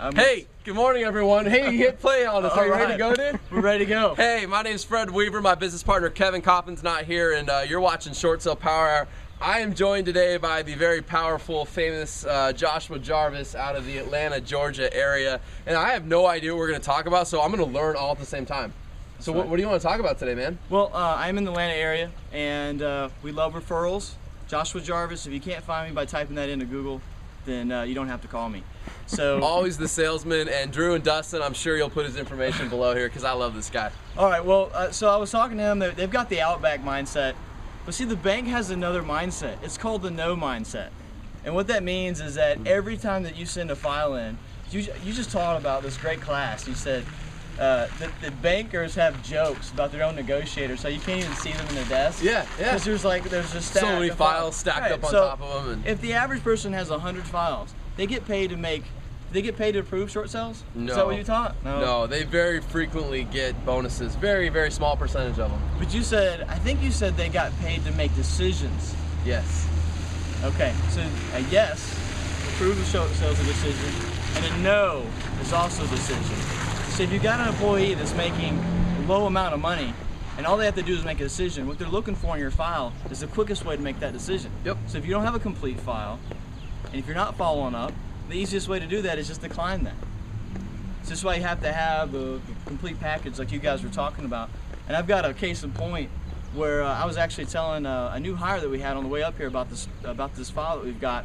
I'm- Hey, good morning, everyone. Hey, you hit play on us. Are you ready to go, dude? We're ready to go. Hey, my name's Fred Weaver. My business partner Kevin Kauffman's not here, and uh, you're watching Short Sale Power Hour. I am joined today by the very powerful, famous uh, Joshua Jarvis out of the Atlanta, Georgia area, and I have no idea what we're going to talk about, so I'm going to learn all at the same time. So, what, right. what do you want to talk about today, man? Well, uh, I'm in the Atlanta area, and uh, we love referrals. Joshua Jarvis. If you can't find me by typing that into Google, then uh, you don't have to call me. So, Always the salesman, and Drew and Dustin. I'm sure you'll put his information below here because I love this guy. all right. Well, uh, so I was talking to they- They've got the outback mindset, but see, the bank has another mindset. It's called the no mindset, and what that means is that every time that you send a file in, you you just taught about this great class. You said. Uh, the, the bankers have jokes about their own negotiators, so you can't even see them in their desk. Yeah, yeah. Because there's like there's just So many files stacked up on top of them, and- if the average person has hundred files, they get paid to make. They get paid to approve short sales. No. Is that what you taught? No, No, they very frequently get bonuses. Very, very small percentage of them. But you said I think you said they got paid to make decisions. Yes. Okay, so a yes, approve of short sales a decision, and a no is also a decision. So if you got an employee that's making a low amount of money, and all they have to do is make a decision, what they're looking for in your file is the quickest way to make that decision. Yep. So if you don't have a complete file, and if you're not following up, the easiest way to do that is just decline that. So this is why you have to have the complete package like you guys were talking about. And I've got a case in point where uh, I was actually telling uh, a new hire that we had on the way up here about this about this file that we've got,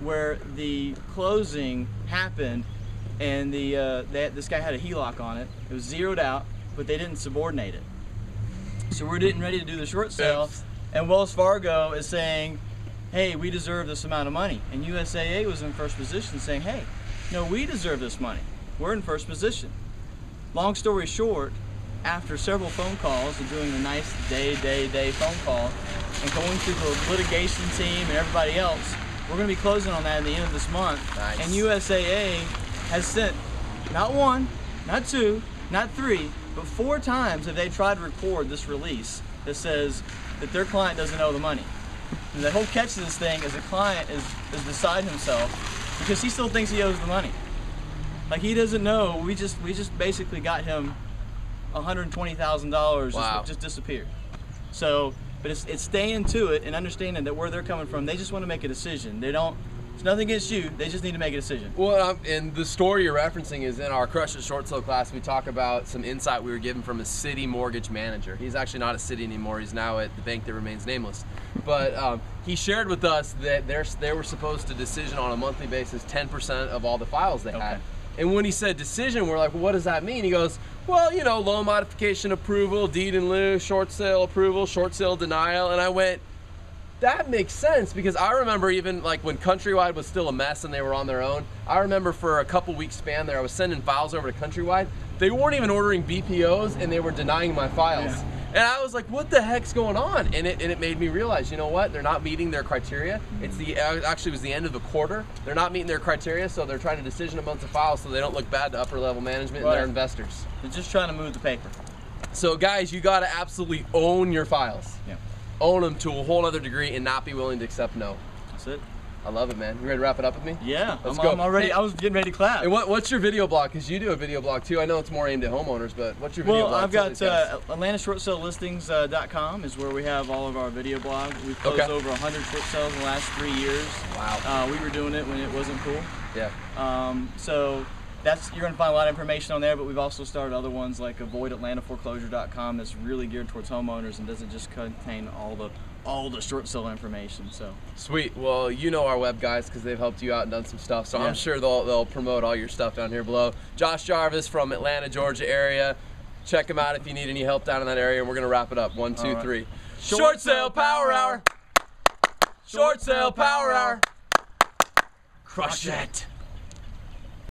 where the closing happened, and the uh, they, this guy had a HELOC on it. It was zeroed out, but they didn't subordinate it. So we're getting ready to do the short sale, and Wells Fargo is saying, "Hey, we deserve this amount of money," and USAA was in first position saying, "Hey, no, we deserve this money. We're in first position." Long story short, after several phone calls and doing the nice day, day, day phone call, and going through the litigation team and everybody else, we're going to be closing on that at the end of this month. Nice. And USAA has sent not one, not two, not three, but four times have they tried to record this release that says that their client doesn't owe the money. The whole catch to this thing is the client is, is beside himself because he still thinks he owes the money. Like he doesn't know. We just we just basically got him $120,000 Wow. just, just disappeared. So, but it's, it's staying to it and understanding that where they're coming from, they just want to make a decision. They don't. It's nothing against you. They just need to make a decision. Well, um, and the story you're referencing is in our Crush It Short Sale class. We talk about some insight we were given from a CitiMortgage manager. He's actually not a Citi anymore. He's now at the bank that remains nameless. But um, he shared with us that they're, they were supposed to decision on a monthly basis 10% of all the files they had. And when he said decision, we're like, well, what does that mean? He goes, well, you know, loan modification approval, deed in lieu, short sale approval, short sale denial. And I went, that makes sense because I remember even like when Countrywide was still a mess and they were on their own. I remember for a couple weeks span there, I was sending files over to Countrywide. They weren't even ordering BPOs and they were denying my files. Yeah. And I was like, what the heck's going on? And it, and it made me realize, you know what? They're not meeting their criteria. It's the uh, actually it was the end of the quarter. They're not meeting their criteria, so they're trying to decision a bunch of files so they don't look bad to upper level management and their investors. They're just trying to move the paper. So guys, you got to absolutely own your files. Yeah. Own them to a whole other degree and not be willing to accept no. That's it. I love it, man. You ready to wrap it up with me? Yeah. Let's I'm, go. I'm already. Hey. I was getting ready to clap. And what, what's your video blog? Because you do a video blog too. I know it's more aimed at homeowners, but what's your video Well, blog? I've got these guys. uh, is where we have all of our video blogs. We've closed Okay. over 100 short sales in the last three years. Wow. Uh, we were doing it when it wasn't cool. yeah. Um, so that's you're gonna find a lot of information on there. But we've also started other ones like AvoidAtlantaForeclosure.com that's really geared towards homeowners and doesn't just contain all the all the short sale information. So Sweet. Well, you know our web guys because they've helped you out and done some stuff. So Yeah. I'm sure they'll they'll promote all your stuff down here below. Josh Jarvis from Atlanta, Georgia area. Check him out if you need any help down in that area. And we're gonna wrap it up. One, two, right. three. Short Short sale sale power hour. Short sale power hour. Crush it.